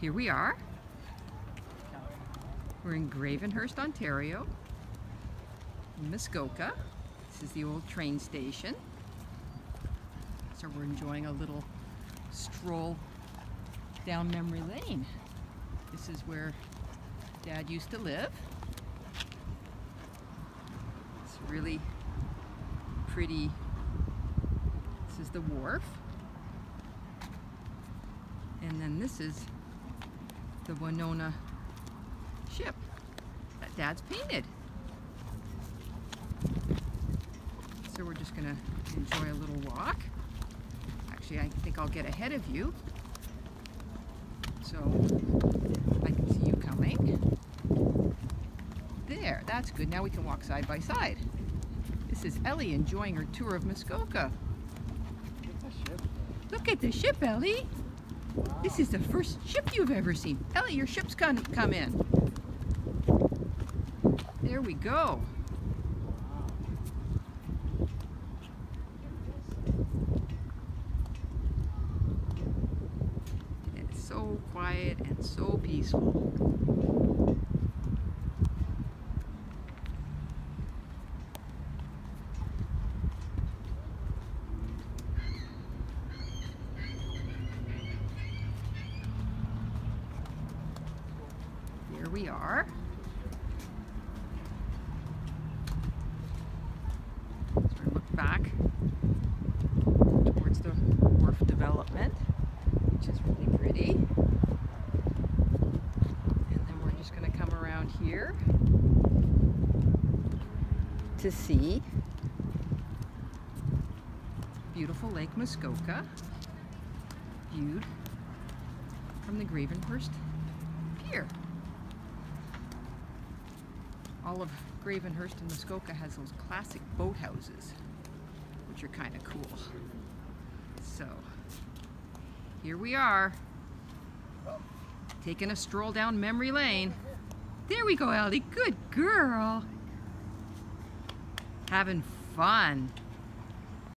Here we are. We're in Gravenhurst, Ontario, Muskoka. This is the old train station. So we're enjoying a little stroll down memory lane. This is where Dad used to live. It's really pretty. This is the wharf. And then this is the Wenonah ship that Dad's painted. So we're just gonna enjoy a little walk. Actually, I think I'll get ahead of you. So I can see you coming. There, that's good. Now we can walk side by side. This is Ellie enjoying her tour of Muskoka. Look at the ship, Ellie. This is the first ship you've ever seen. Ellie, your ship's come, come in. There we go. It's so quiet and so peaceful. We are. Sort of look back towards the wharf development, which is really pretty. And then we're just going to come around here to see beautiful Lake Muskoka viewed from the Gravenhurst Pier all of Gravenhurst and Muskoka has those classic boathouses, which are kind of cool. So, here we are, taking a stroll down memory lane. There we go, Ellie. Good girl. Having fun.